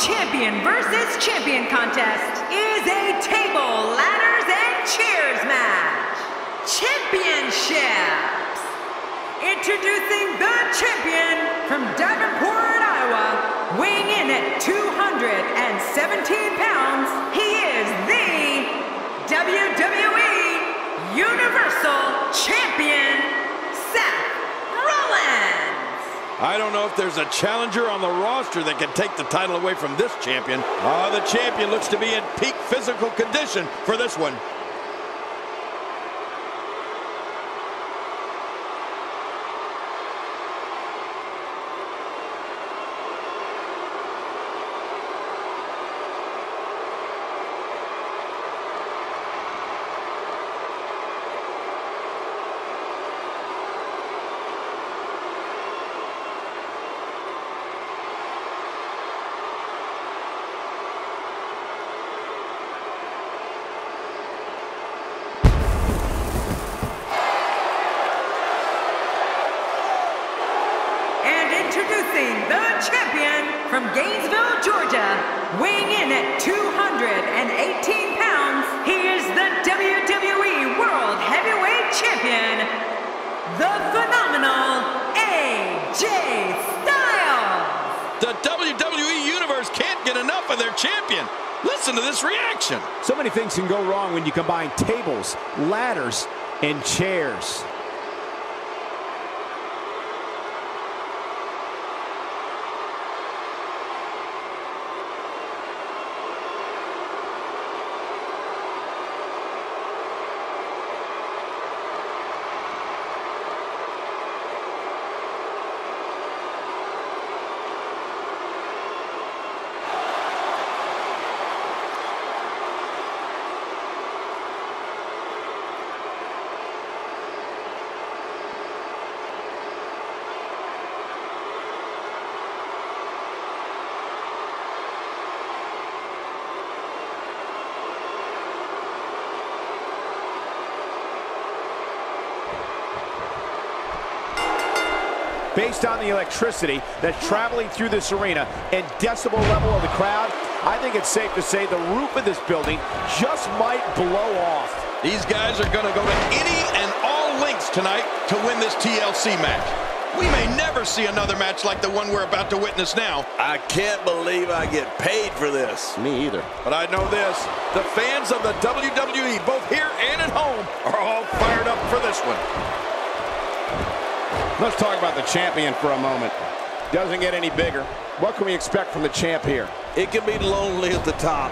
champion versus champion contest is a table, ladders, and chairs match. Championships. Introducing the champion from Davenport, Iowa, weighing in at 217 pounds, he is the WWE Universal Champion, Seth. I don't know if there's a challenger on the roster that can take the title away from this champion. Ah, the champion looks to be in peak physical condition for this one. The phenomenal AJ Styles. The WWE Universe can't get enough of their champion. Listen to this reaction. So many things can go wrong when you combine tables, ladders, and chairs. Based on the electricity that's traveling through this arena and decibel level of the crowd, I think it's safe to say the roof of this building just might blow off. These guys are going to go to any and all lengths tonight to win this TLC match. We may never see another match like the one we're about to witness now. I can't believe I get paid for this. Me either. But I know this, the fans of the WWE, both here and at home, are all fired up for this one. Let's talk about the champion for a moment. Doesn't get any bigger. What can we expect from the champ here? It can be lonely at the top.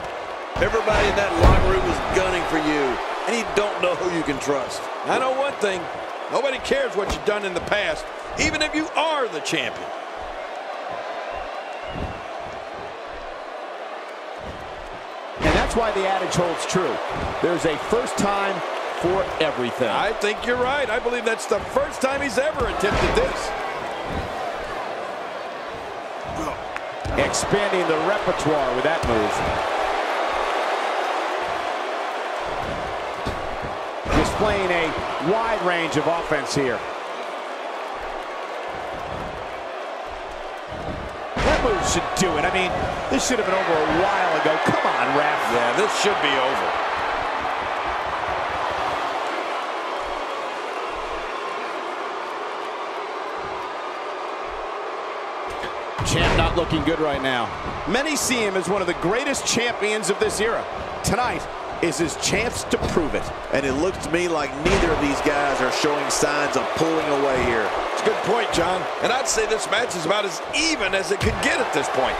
Everybody in that locker room is gunning for you, and you don't know who you can trust. I know one thing, nobody cares what you've done in the past, even if you are the champion. And that's why the adage holds true. There's a first time for everything. I think you're right. I believe that's the first time he's ever attempted this. Expanding the repertoire with that move. Displaying a wide range of offense here. That move should do it. I mean, this should have been over a while ago. Come on, ref. Yeah, this should be over. Looking good right now. Many see him as one of the greatest champions of this era. Tonight is his chance to prove it. And it looks to me like neither of these guys are showing signs of pulling away here. It's a good point, John. And I'd say this match is about as even as it could get at this point.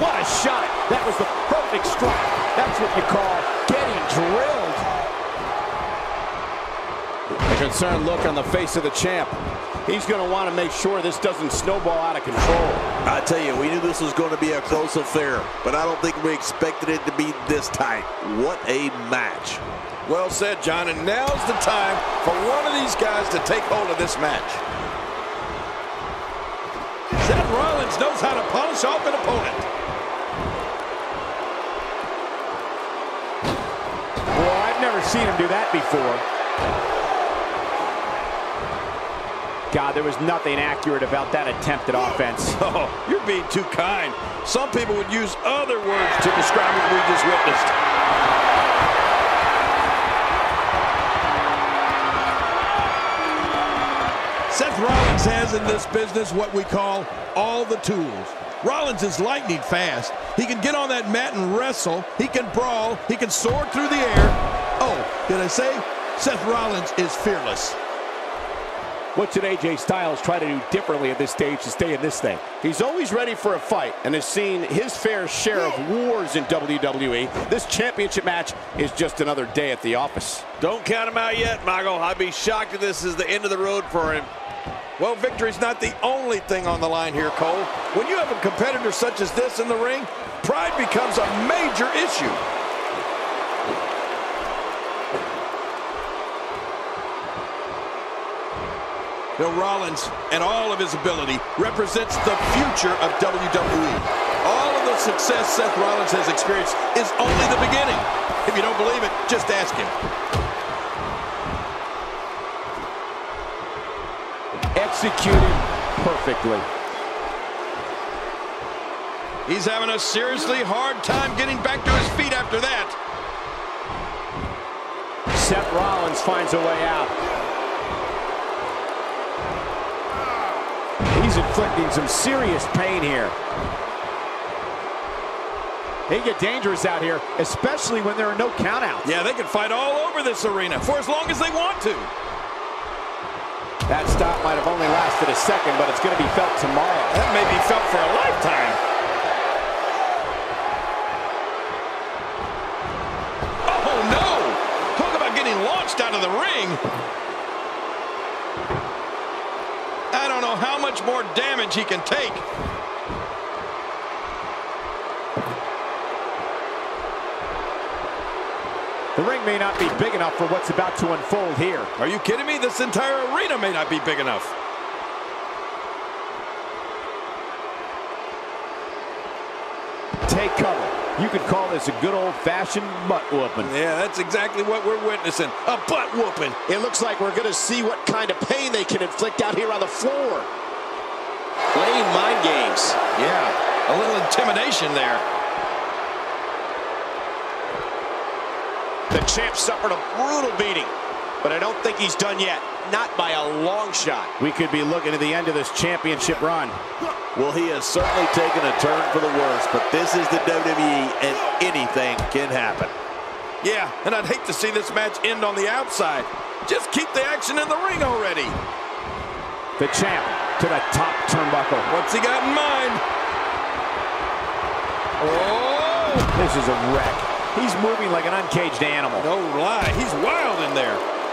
What a shot. That was the perfect strike. That's what you call getting drilled. A concerned look on the face of the champ. He's going to want to make sure this doesn't snowball out of control. I tell you, we knew this was going to be a close affair, but I don't think we expected it to be this tight. What a match. Well said, John. And now's the time for one of these guys to take hold of this match. Seth Rollins knows how to polish off an opponent. I've seen him do that before. God, there was nothing accurate about that attempted offense. Oh, you're being too kind. Some people would use other words to describe what we just witnessed. Seth Rollins has in this business what we call all the tools. Rollins is lightning fast. He can get on that mat and wrestle. He can brawl. He can soar through the air. Oh, did I say? Seth Rollins is fearless. What should AJ Styles try to do differently at this stage to stay in this thing? He's always ready for a fight and has seen his fair share of wars in WWE. This championship match is just another day at the office. Don't count him out yet, Mago. I'd be shocked if this is the end of the road for him. Well, victory's not the only thing on the line here, Cole. When you have a competitor such as this in the ring, pride becomes a major issue. Bill Rollins and all of his ability represents the future of WWE. All of the success Seth Rollins has experienced is only the beginning. If you don't believe it, just ask him. Executed perfectly. He's having a seriously hard time getting back to his feet after that. Seth Rollins finds a way out. He's inflicting some serious pain here. They get dangerous out here, especially when there are no countouts. Yeah, they can fight all over this arena for as long as they want to. That stop might have only lasted a second, but it's going to be felt tomorrow. That may be felt for a lifetime. Oh, no! Talk about getting launched out of the ring. I don't know how much more damage he can take. The ring may not be big enough for what's about to unfold here. Are you kidding me? This entire arena may not be big enough. Take cover. You could call this a good old-fashioned butt whooping. Yeah, that's exactly what we're witnessing. A butt whooping. It looks like we're going to see what kind of pain they can inflict out here on the floor. Playing mind games. Yeah, a little intimidation there. The champ suffered a brutal beating, but I don't think he's done yet. Not by a long shot. We could be looking at the end of this championship run. Well, he has certainly taken a turn for the worse, but this is the WWE, and anything can happen. Yeah, and I'd hate to see this match end on the outside. Just keep the action in the ring already. The champ to the top turnbuckle. What's he got in mind? Oh! This is a wreck. He's moving like an uncaged animal. No lie, he's wild in there.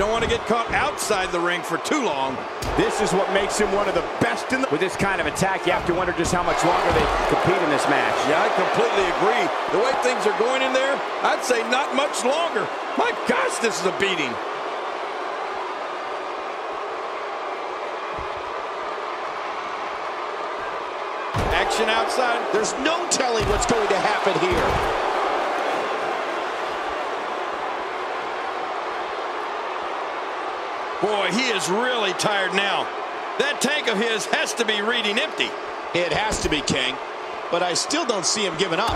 Don't want to get caught outside the ring for too long. This is what makes him one of the best in the... With this kind of attack, you have to wonder just how much longer they compete in this match. Yeah, I completely agree. The way things are going in there, I'd say not much longer. My gosh, this is a beating. Action outside. There's no telling what's going to happen here. Boy, he is really tired now. That tank of his has to be reading empty. It has to be, King. But I still don't see him giving up.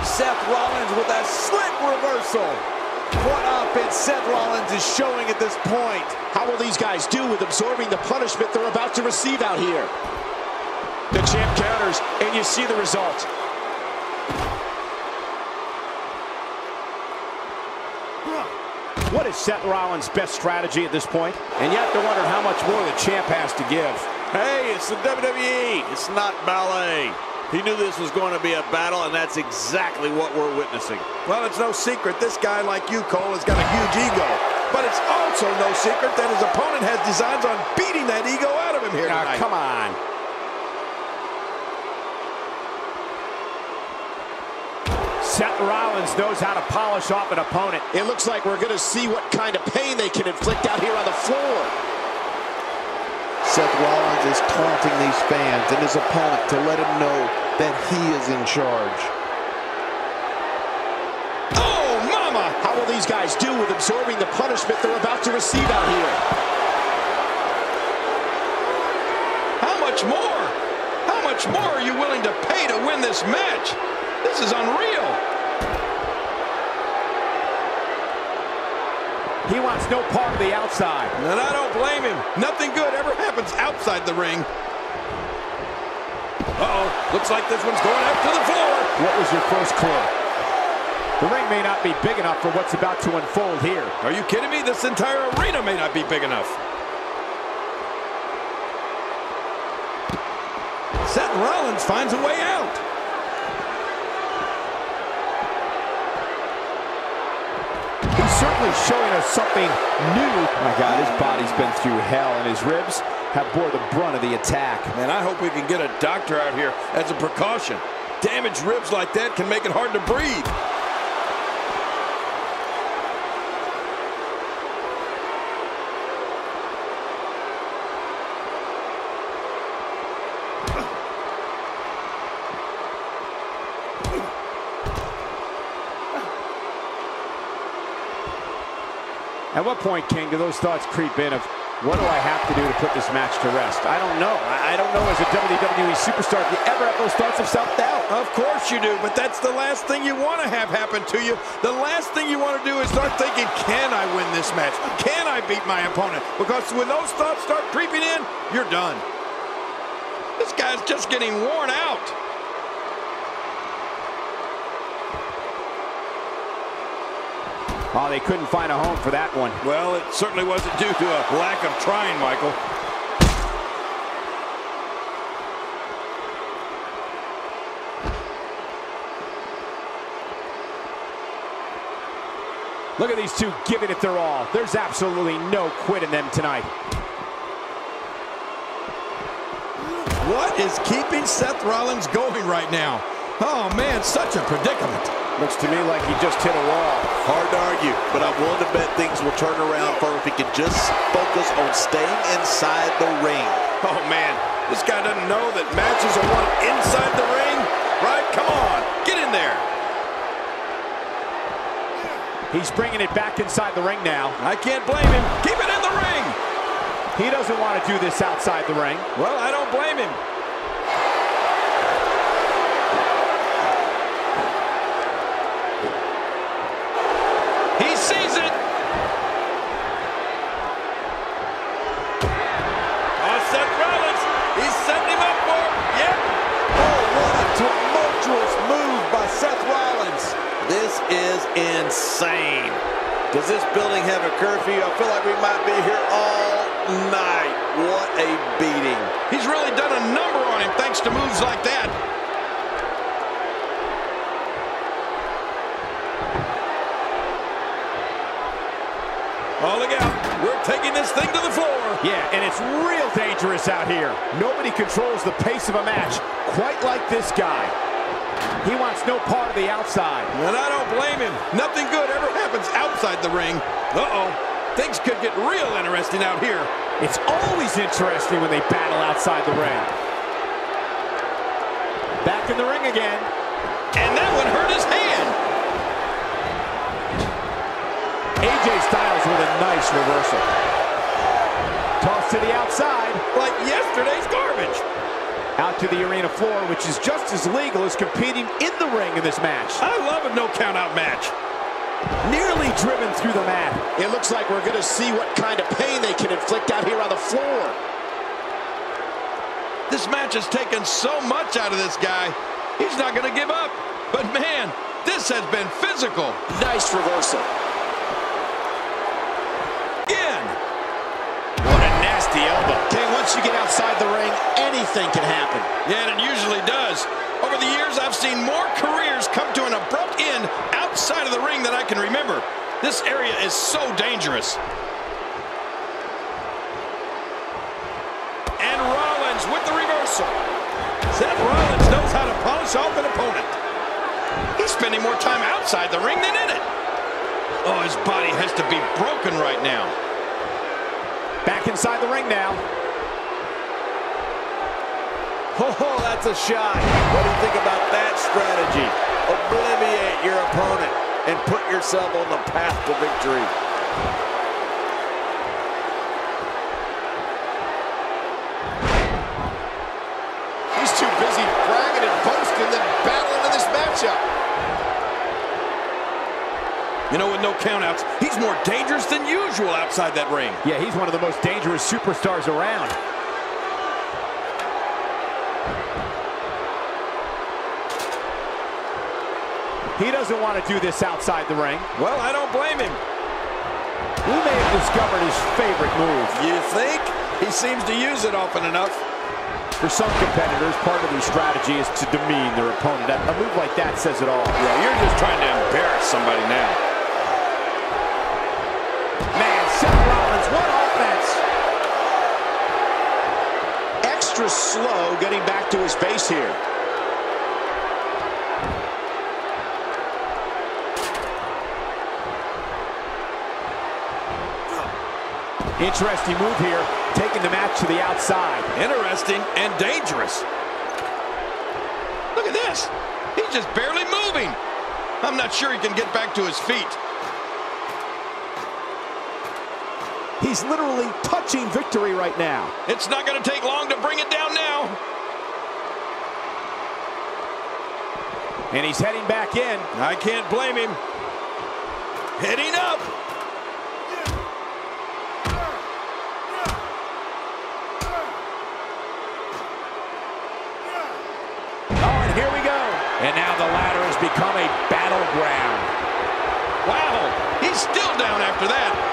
Seth Rollins with a slick reversal. What offense Seth Rollins is showing at this point. How will these guys do with absorbing the punishment they're about to receive out here? The champ counters, and you see the result. What is Seth Rollins' best strategy at this point? And you have to wonder how much more the champ has to give. Hey, it's the WWE. It's not ballet. He knew this was going to be a battle, and that's exactly what we're witnessing. Well, it's no secret this guy like you, Cole, has got a huge ego. But it's also no secret that his opponent has designs on beating that ego out of him here Now, tonight. come on. Seth Rollins knows how to polish off an opponent. It looks like we're going to see what kind of pain they can inflict out here on the floor. Seth Rollins is taunting these fans and his opponent to let him know that he is in charge. Oh, mama! How will these guys do with absorbing the punishment they're about to receive out here? How much more? How much more are you willing to pay to win this match? This is unreal. He wants no part of the outside. And I don't blame him. Nothing good ever happens outside the ring. Uh-oh. Looks like this one's going up to the floor. What was your first clue? The ring may not be big enough for what's about to unfold here. Are you kidding me? This entire arena may not be big enough. Seth Rollins finds a way out. He's showing us something new. My God, his body's been through hell, and his ribs have bore the brunt of the attack. Man, I hope we can get a doctor out here as a precaution. Damaged ribs like that can make it hard to breathe. At what point, King, do those thoughts creep in of what do I have to do to put this match to rest? I don't know. I don't know as a WWE superstar if you ever have those thoughts of self-doubt. Of course you do, but that's the last thing you want to have happen to you. The last thing you want to do is start thinking, can I win this match? Can I beat my opponent? Because when those thoughts start creeping in, you're done. This guy's just getting worn out. Oh, they couldn't find a home for that one. Well, it certainly wasn't due to a lack of trying, Michael. Look at these two giving it their all. There's absolutely no quit in them tonight. What is keeping Seth Rollins going right now? Oh, man, such a predicament. Looks to me like he just hit a wall. Hard to argue, but I'm willing to bet things will turn around for him if he can just focus on staying inside the ring. Oh, man, this guy doesn't know that matches are won inside the ring, right? Come on, get in there. He's bringing it back inside the ring now. I can't blame him. Keep it in the ring. He doesn't want to do this outside the ring. Well, I don't blame him. Have a curfew? I feel like we might be here all night. What a beating. He's really done a number on him thanks to moves like that. Oh, look out. We're taking this thing to the floor. Yeah, and it's real dangerous out here. Nobody controls the pace of a match quite like this guy. He wants no part of the outside. And I don't blame him. Nothing good ever happens outside the ring. Uh-oh. Things could get real interesting out here. It's always interesting when they battle outside the ring. Back in the ring again. And that one hurt his hand. AJ Styles with a nice reversal. Toss to the outside. Like yesterday's garbage. Out to the arena floor, which is just as legal as competing in the ring in this match. I love a no count-out match. Nearly driven through the mat. It looks like we're going to see what kind of pain they can inflict out here on the floor. This match has taken so much out of this guy. He's not going to give up. But man, this has been physical. Nice reversal. Once you get outside the ring, anything can happen. Yeah, and it usually does. Over the years, I've seen more careers come to an abrupt end outside of the ring than I can remember. This area is so dangerous. And Rollins with the reversal. Seth Rollins knows how to polish off an opponent. He's spending more time outside the ring than in it. Oh, his body has to be broken right now. Back inside the ring now. Oh, that's a shot. What do you think about that strategy? Obliviate your opponent and put yourself on the path to victory. He's too busy bragging and boasting than battling in this matchup. You know, with no countouts, he's more dangerous than usual outside that ring. Yeah, he's one of the most dangerous superstars around. He doesn't want to do this outside the ring. Well, I don't blame him. We may have discovered his favorite move. You think? He seems to use it often enough. For some competitors, part of their strategy is to demean their opponent. A move like that says it all. Yeah, you're just trying to embarrass somebody now. Man, Seth Rollins, what offense! Extra slow getting back to his base here. Interesting move here, taking the match to the outside. Interesting and dangerous. Look at this. He's just barely moving. I'm not sure he can get back to his feet. He's literally touching victory right now. It's not going to take long to bring it down now. And he's heading back in. I can't blame him. Heading up. Battleground. Wow, he's still down after that.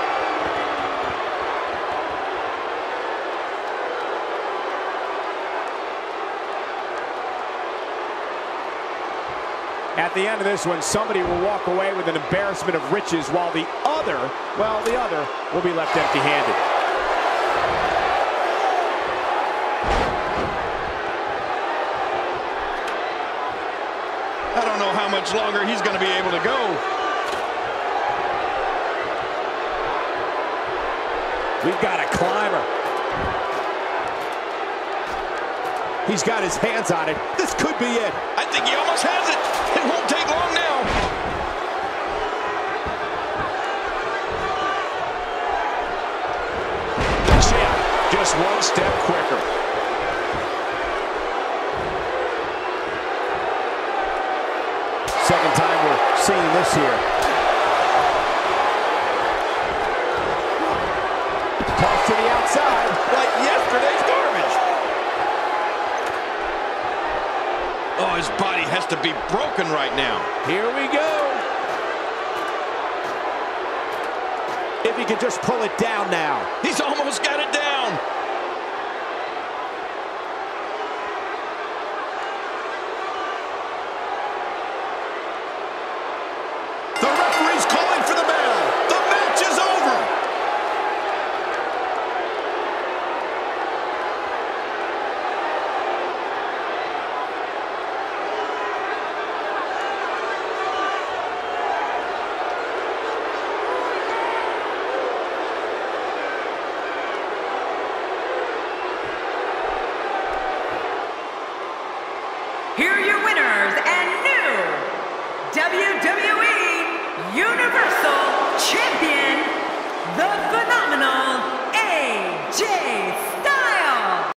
At the end of this one, somebody will walk away with an embarrassment of riches while the other, well, the other will be left empty-handed. Much longer he's going to be able to go. We've got a climber. He's got his hands on it. This could be it. I think he almost has it. It won't take long now. Champ, just one step quicker. Time this. Toss to the outside. Like yesterday's garbage. Oh, his body has to be broken right now. Here we go. If he can just pull it down now. He's almost got it down.